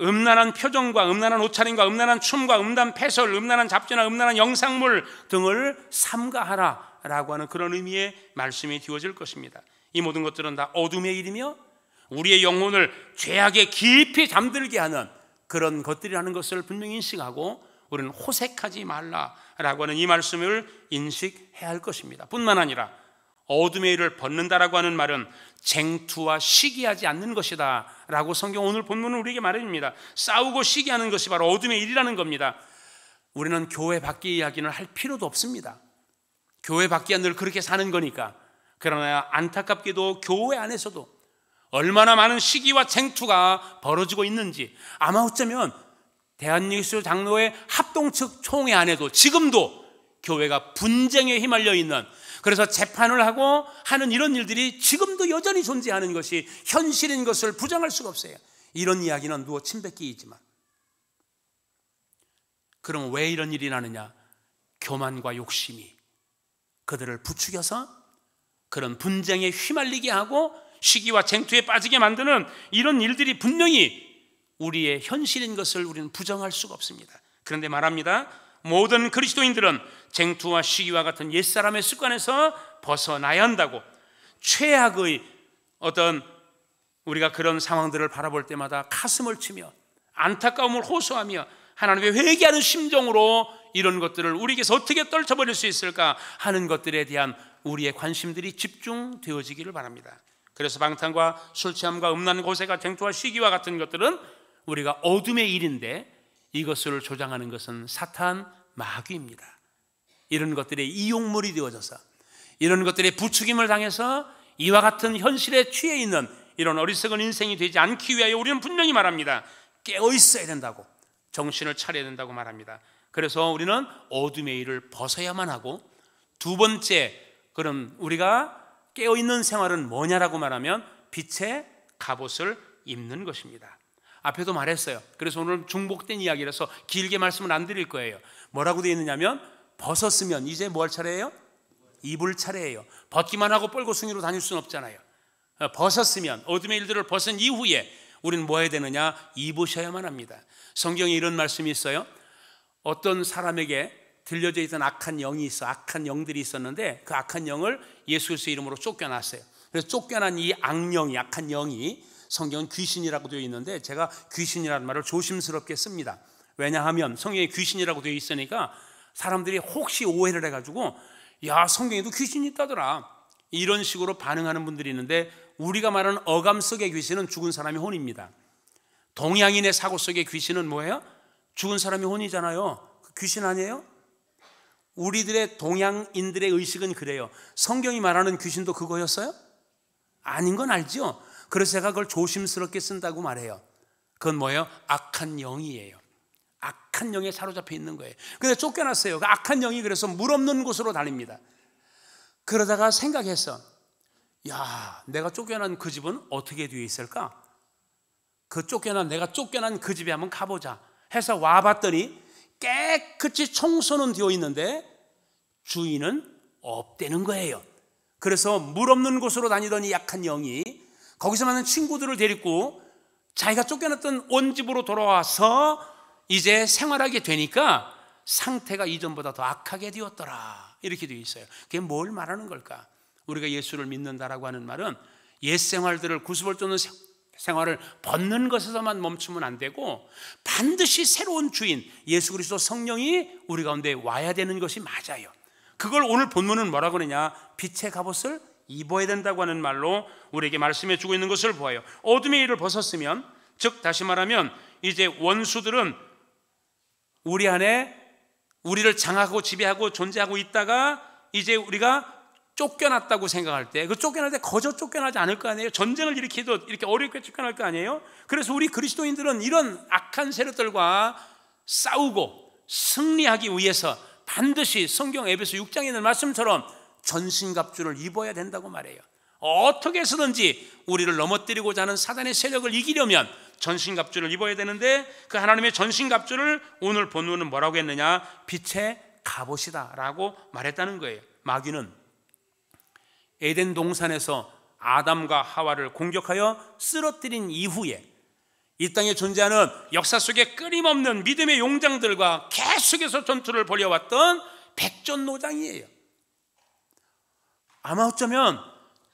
음란한 표정과 음란한 옷차림과 음란한 춤과 음란 패설, 음란한 잡지나 음란한 영상물 등을 삼가하라 라고 하는 그런 의미의 말씀이 되어질 것입니다. 이 모든 것들은 다 어둠의 일이며 우리의 영혼을 죄악에 깊이 잠들게 하는 그런 것들이라는 것을 분명히 인식하고 우리는 호색하지 말라라고 하는 이 말씀을 인식해야 할 것입니다. 뿐만 아니라 어둠의 일을 벗는다라고 하는 말은 쟁투와 시기하지 않는 것이다 라고 성경 오늘 본문은 우리에게 말해줍니다. 싸우고 시기하는 것이 바로 어둠의 일이라는 겁니다. 우리는 교회 밖의 이야기는 할 필요도 없습니다. 교회 밖이야 늘 그렇게 사는 거니까 그러나 안타깝게도 교회 안에서도 얼마나 많은 시기와 쟁투가 벌어지고 있는지 아마 어쩌면 대한예수 장로회 합동측 총회 안에도 지금도 교회가 분쟁에 휘말려 있는 그래서 재판을 하고 하는 이런 일들이 지금도 여전히 존재하는 것이 현실인 것을 부정할 수가 없어요. 이런 이야기는 누워 침뱉기이지만 그럼 왜 이런 일이 나느냐? 교만과 욕심이 그들을 부추겨서 그런 분쟁에 휘말리게 하고 시기와 쟁투에 빠지게 만드는 이런 일들이 분명히 우리의 현실인 것을 우리는 부정할 수가 없습니다. 그런데 말합니다. 모든 그리스도인들은 쟁투와 시기와 같은 옛사람의 습관에서 벗어나야 한다고 최악의 어떤 우리가 그런 상황들을 바라볼 때마다 가슴을 치며 안타까움을 호소하며 하나님의 회개하는 심정으로 이런 것들을 우리에게서 어떻게 떨쳐버릴 수 있을까 하는 것들에 대한 우리의 관심들이 집중되어지기를 바랍니다. 그래서 방탕과 술 취함과 음란 고세가 쟁투와 시기와 같은 것들은 우리가 어둠의 일인데 이것을 조장하는 것은 사탄 마귀입니다. 이런 것들의 이용물이 되어져서 이런 것들의 부추김을 당해서 이와 같은 현실에 취해 있는 이런 어리석은 인생이 되지 않기 위하여 우리는 분명히 말합니다. 깨어 있어야 된다고 정신을 차려야 된다고 말합니다. 그래서 우리는 어둠의 일을 벗어야만 하고 두 번째 그럼 우리가 깨어 있는 생활은 뭐냐라고 말하면 빛의 갑옷을 입는 것입니다. 앞에도 말했어요. 그래서 오늘 중복된 이야기라서 길게 말씀을 안 드릴 거예요. 뭐라고 되어 있느냐면 벗었으면 이제 뭐 할 차례예요? 입을 차례예요. 벗기만 하고 뻘고숭이로 다닐 수는 없잖아요. 어, 벗었으면 어둠의 일들을 벗은 이후에 우리는 뭐 해야 되느냐? 입으셔야만 합니다. 성경에 이런 말씀이 있어요. 어떤 사람에게 들려져 있던 악한 영이 있어 악한 영들이 있었는데 그 악한 영을 예수 그리스도 이름으로 쫓겨났어요. 그래서 쫓겨난 이 악령이 악한 영이 성경은 귀신이라고 되어 있는데 제가 귀신이라는 말을 조심스럽게 씁니다. 왜냐하면 성경에 귀신이라고 되어 있으니까 사람들이 혹시 오해를 해가지고 야 성경에도 귀신이 있다더라 이런 식으로 반응하는 분들이 있는데 우리가 말하는 어감 속의 귀신은 죽은 사람의 혼입니다. 동양인의 사고 속의 귀신은 뭐예요? 죽은 사람의 혼이잖아요. 그 귀신 아니에요? 우리들의 동양인들의 의식은 그래요. 성경이 말하는 귀신도 그거였어요? 아닌 건 알죠? 그래서 제가 그걸 조심스럽게 쓴다고 말해요. 그건 뭐예요? 악한 영이에요. 악한 영에 사로잡혀 있는 거예요. 근데 쫓겨났어요. 그 악한 영이 그래서 물 없는 곳으로 달립니다. 그러다가 생각했어. 야, 내가 쫓겨난 그 집은 어떻게 되어 있을까? 그 쫓겨난, 내가 쫓겨난 그 집에 한번 가보자. 해서 와봤더니 깨끗이 청소는 되어 있는데 주인은 없대는 거예요. 그래서 물 없는 곳으로 다니던 이 약한 영이 거기서 만난 친구들을 데리고 자기가 쫓겨났던 원집으로 돌아와서 이제 생활하게 되니까 상태가 이전보다 더 악하게 되었더라. 이렇게 되어 있어요. 그게 뭘 말하는 걸까? 우리가 예수를 믿는다라고 하는 말은 옛 생활들을 구습을 쫓는 생활을 벗는 것에서만 멈추면 안 되고 반드시 새로운 주인 예수 그리스도 성령이 우리 가운데 와야 되는 것이 맞아요. 그걸 오늘 본문은 뭐라고 그러냐? 빛의 갑옷을 입어야 된다고 하는 말로 우리에게 말씀해 주고 있는 것을 보아요. 어둠의 일을 벗었으면 즉 다시 말하면 이제 원수들은 우리 안에 우리를 장하고 지배하고 존재하고 있다가 이제 우리가 쫓겨났다고 생각할 때, 그 쫓겨날 때 거저 쫓겨나지 않을 거 아니에요? 전쟁을 일으켜도 이렇게 어렵게 쫓겨날 거 아니에요? 그래서 우리 그리스도인들은 이런 악한 세력들과 싸우고 승리하기 위해서 반드시 성경 에베소 6장에 있는 말씀처럼 전신갑주를 입어야 된다고 말해요. 어떻게 해서든지 우리를 넘어뜨리고자 하는 사단의 세력을 이기려면 전신갑주를 입어야 되는데 그 하나님의 전신갑주를 오늘 본문은 뭐라고 했느냐? 빛의 갑옷이다라고 말했다는 거예요. 마귀는 에덴 동산에서 아담과 하와를 공격하여 쓰러뜨린 이후에 이 땅에 존재하는 역사 속에 끊임없는 믿음의 용장들과 계속해서 전투를 벌여왔던 백전노장이에요. 아마 어쩌면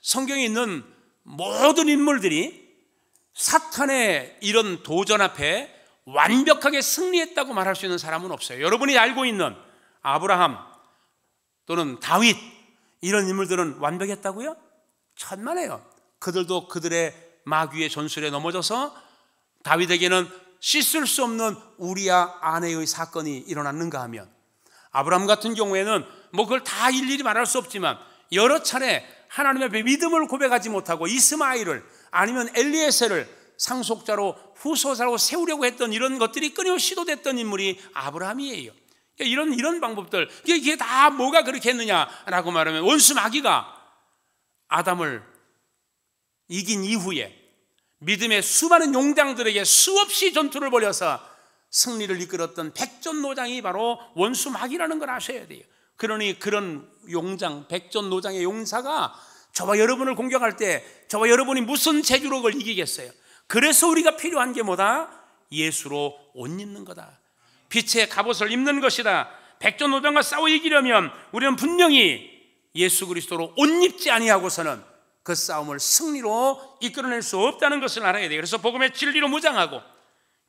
성경에 있는 모든 인물들이 사탄의 이런 도전 앞에 완벽하게 승리했다고 말할 수 있는 사람은 없어요. 여러분이 알고 있는 아브라함 또는 다윗 이런 인물들은 완벽했다고요? 천만에요. 그들도 그들의 마귀의 전술에 넘어져서 다윗에게는 씻을 수 없는 우리야 아내의 사건이 일어났는가 하면 아브라함 같은 경우에는 뭐 그걸 다 일일이 말할 수 없지만 여러 차례 하나님 앞에 믿음을 고백하지 못하고 이스마일을 아니면 엘리에셀을 상속자로 후손자로 세우려고 했던 이런 것들이 끊임없이 시도됐던 인물이 아브라함이에요. 그러니까 이런 이런 방법들 이게 다 뭐가 그렇게 했느냐라고 말하면 원수 마귀가 아담을 이긴 이후에 믿음의 수많은 용장들에게 수없이 전투를 벌여서 승리를 이끌었던 백전노장이 바로 원수 마귀라는 걸 아셔야 돼요. 그러니 그런 용장, 백전노장의 용사가 저와 여러분을 공격할 때 저와 여러분이 무슨 재주로 그걸 이기겠어요? 그래서 우리가 필요한 게 뭐다? 예수로 옷 입는 거다. 빛의 갑옷을 입는 것이다. 백전노장과 싸워 이기려면 우리는 분명히 예수 그리스도로 옷 입지 아니하고서는 그 싸움을 승리로 이끌어낼 수 없다는 것을 알아야 돼요. 그래서 복음의 진리로 무장하고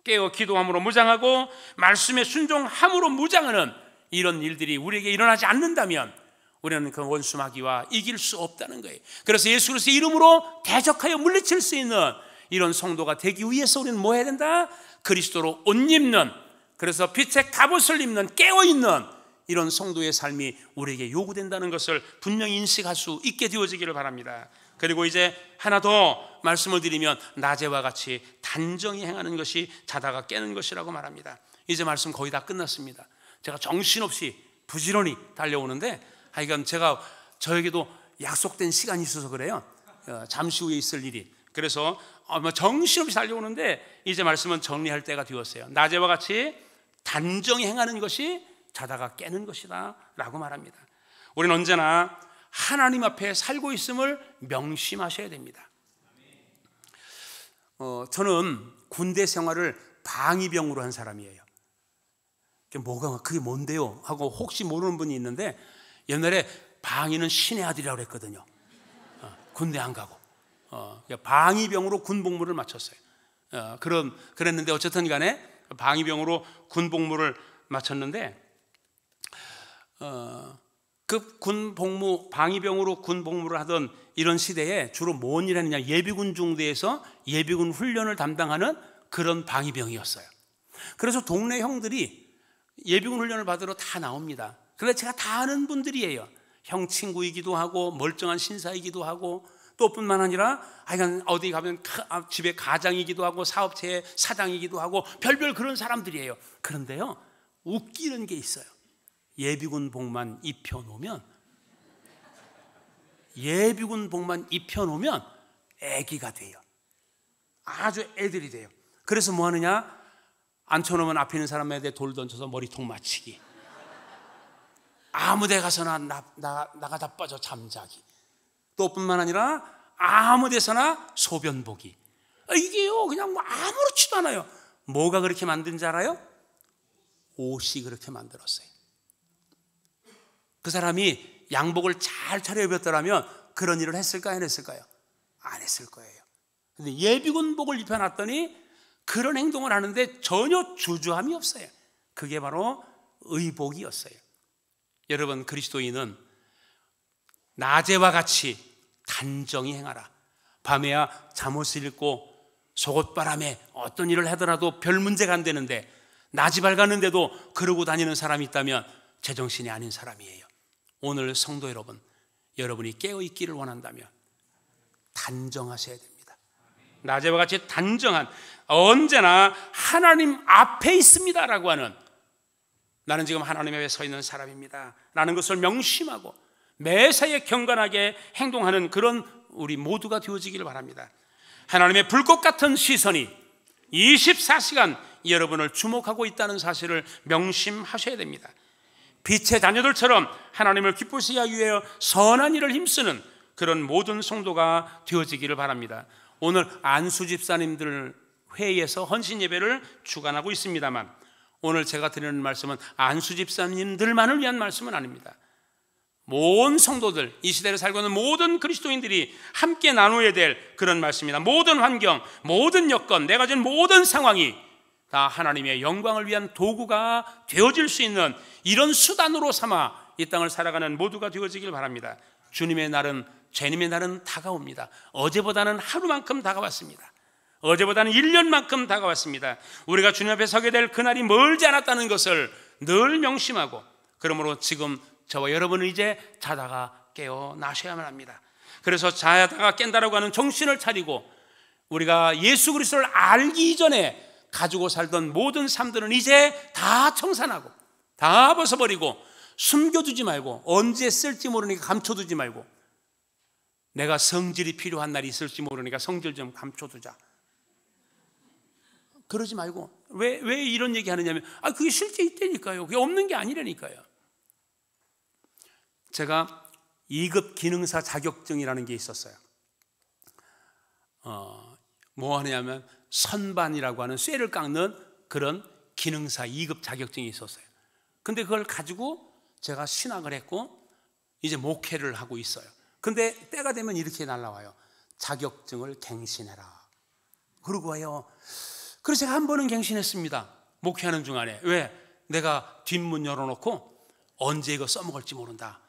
깨어 기도함으로 무장하고 말씀에 순종함으로 무장하는 이런 일들이 우리에게 일어나지 않는다면 우리는 그 원수 마귀와 이길 수 없다는 거예요. 그래서 예수 그리스도의 이름으로 대적하여 물리칠 수 있는 이런 성도가 되기 위해서 우리는 뭐 해야 된다? 그리스도로 옷 입는 그래서 빛의 갑옷을 입는 깨어 있는 이런 성도의 삶이 우리에게 요구된다는 것을 분명히 인식할 수 있게 되어지기를 바랍니다. 그리고 이제 하나 더 말씀을 드리면 낮에와 같이 단정히 행하는 것이 자다가 깨는 것이라고 말합니다. 이제 말씀 거의 다 끝났습니다. 제가 정신없이 부지런히 달려오는데 하여간 제가 저에게도 약속된 시간이 있어서 그래요. 어, 잠시 후에 있을 일이. 그래서 뭐 정신없이 달려오는데 이제 말씀은 정리할 때가 되었어요. 낮에와 같이 단정히 행하는 것이 자다가 깨는 것이다 라고 말합니다. 우리는 언제나 하나님 앞에 살고 있음을 명심하셔야 됩니다. 어, 저는 군대 생활을 방위병으로 한 사람이에요. 그게 뭐가 그게 뭔데요? 하고 혹시 모르는 분이 있는데 옛날에 방위는 신의 아들이라고 그랬거든요. 어, 군대 안 가고 어, 그러니까 방위병으로 군복무를 마쳤어요. 어, 그런 그랬는데 어쨌든 간에 방위병으로 군 복무를 마쳤는데 어, 그군 복무 방위병으로 군 복무를 하던 이런 시대에 주로 뭔 일했느냐 예비군 중대에서 예비군 훈련을 담당하는 그런 방위병이었어요. 그래서 동네 형들이 예비군 훈련을 받으러 다 나옵니다. 그래 제가 다 아는 분들이에요. 형 친구이기도 하고 멀쩡한 신사이기도 하고 또 뿐만 아니라 하여간 어디 가면 아, 집에 가장이기도 하고 사업체의 사장이기도 하고 별별 그런 사람들이에요. 그런데요 웃기는 게 있어요. 예비군 복만 입혀 놓으면 예비군 복만 입혀 놓으면 애기가 돼요. 아주 애들이 돼요. 그래서 뭐 하느냐? 앉혀놓으면 앞에 있는 사람에 돌 던져서 머리통 맞히기. 아무 데 가서나 나가 다 빠져 잠자기. 또 뿐만 아니라 아무 데서나 소변 보기. 아, 이게요, 그냥 뭐 아무렇지도 않아요. 뭐가 그렇게 만든지 알아요? 옷이 그렇게 만들었어요. 그 사람이 양복을 잘 차려 입었더라면 그런 일을 했을까요? 안 했을까요? 안 했을 거예요. 근데 예비군복을 입혀놨더니 그런 행동을 하는데 전혀 주저함이 없어요. 그게 바로 의복이었어요. 여러분, 그리스도인은 낮에와 같이 단정히 행하라. 밤에야 잠옷을 입고 속옷바람에 어떤 일을 하더라도 별 문제가 안 되는데 낮이 밝았는데도 그러고 다니는 사람이 있다면 제정신이 아닌 사람이에요. 오늘 성도 여러분, 여러분이 깨어 있기를 원한다면 단정하셔야 됩니다. 낮에와 같이 단정한 언제나 하나님 앞에 있습니다라고 하는 나는 지금 하나님 앞에 서 있는 사람입니다. 라는 것을 명심하고 매사에 경건하게 행동하는 그런 우리 모두가 되어지기를 바랍니다. 하나님의 불꽃 같은 시선이 24시간 여러분을 주목하고 있다는 사실을 명심하셔야 됩니다. 빛의 자녀들처럼 하나님을 하기 위해 선한 일을 힘쓰는 그런 모든 성도가 되어지기를 바랍니다. 오늘 안수 집사님들 회의에서 헌신 예배를 주관하고 있습니다만 오늘 제가 드리는 말씀은 안수 집사님들만을 위한 말씀은 아닙니다. 모든 성도들, 이 시대를 살고 있는 모든 그리스도인들이 함께 나누어야 될 그런 말씀입니다. 모든 환경, 모든 여건, 내가 진 모든 상황이 다 하나님의 영광을 위한 도구가 되어질 수 있는 이런 수단으로 삼아 이 땅을 살아가는 모두가 되어지길 바랍니다. 주님의 날은 죄님의 날은 다가옵니다. 어제보다는 하루만큼 다가왔습니다. 어제보다는 1년만큼 다가왔습니다. 우리가 주님 앞에 서게 될 그날이 멀지 않았다는 것을 늘 명심하고 그러므로 지금 저와 여러분은 이제 자다가 깨어나셔야만 합니다. 그래서 자다가 깬다라고 하는 정신을 차리고 우리가 예수 그리스도를 알기 전에 가지고 살던 모든 삶들은 이제 다 청산하고 다 벗어버리고 숨겨두지 말고 언제 쓸지 모르니까 감춰두지 말고 내가 성질이 필요한 날이 있을지 모르니까 성질 좀 감춰두자. 그러지 말고 왜, 왜 이런 얘기 하느냐면 아 그게 실제 있다니까요. 그게 없는 게 아니라니까요. 제가 2급 기능사 자격증이라는 게 있었어요. 어, 뭐 하냐면 선반이라고 하는 쇠를 깎는 그런 기능사 2급 자격증이 있었어요. 근데 그걸 가지고 제가 신학을 했고 이제 목회를 하고 있어요. 근데 때가 되면 이렇게 날라와요. 자격증을 갱신해라. 그러고 와요. 그래서 제가 한 번은 갱신했습니다. 목회하는 중간에. 왜? 내가 뒷문 열어놓고 언제 이거 써먹을지 모른다.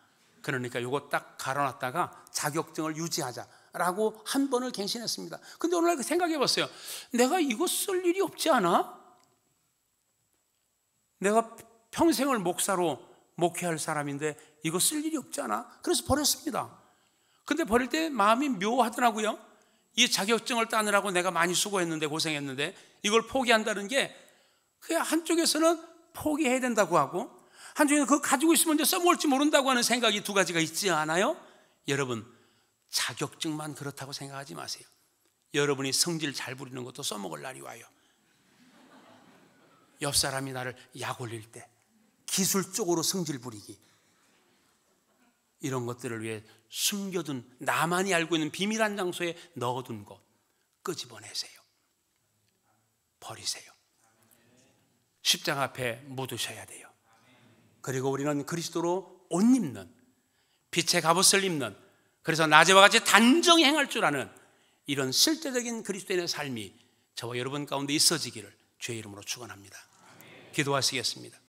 그러니까 이거 딱 갈아놨다가 자격증을 유지하자라고 한 번을 갱신했습니다. 근데 오늘 생각해 봤어요. 내가 이거 쓸 일이 없지 않아? 내가 평생을 목사로 목회할 사람인데 이거 쓸 일이 없지 않아? 그래서 버렸습니다. 근데 버릴 때 마음이 묘하더라고요. 이 자격증을 따느라고 내가 많이 수고했는데 고생했는데 이걸 포기한다는 게 그냥 한쪽에서는 포기해야 된다고 하고 한쪽에는 그거 가지고 있으면 이제 써먹을지 모른다고 하는 생각이 두 가지가 있지 않아요? 여러분 자격증만 그렇다고 생각하지 마세요. 여러분이 성질 잘 부리는 것도 써먹을 날이 와요. 옆 사람이 나를 약 올릴 때 기술적으로 성질 부리기 이런 것들을 위해 숨겨둔 나만이 알고 있는 비밀한 장소에 넣어둔 것 끄집어내세요. 버리세요. 십자가 앞에 묻으셔야 돼요. 그리고 우리는 그리스도로 옷 입는 빛의 갑옷을 입는 그래서 낮에와 같이 단정히 행할 줄 아는 이런 실제적인 그리스도인의 삶이 저와 여러분 가운데 있어지기를 주의 이름으로 축원합니다. 기도하시겠습니다.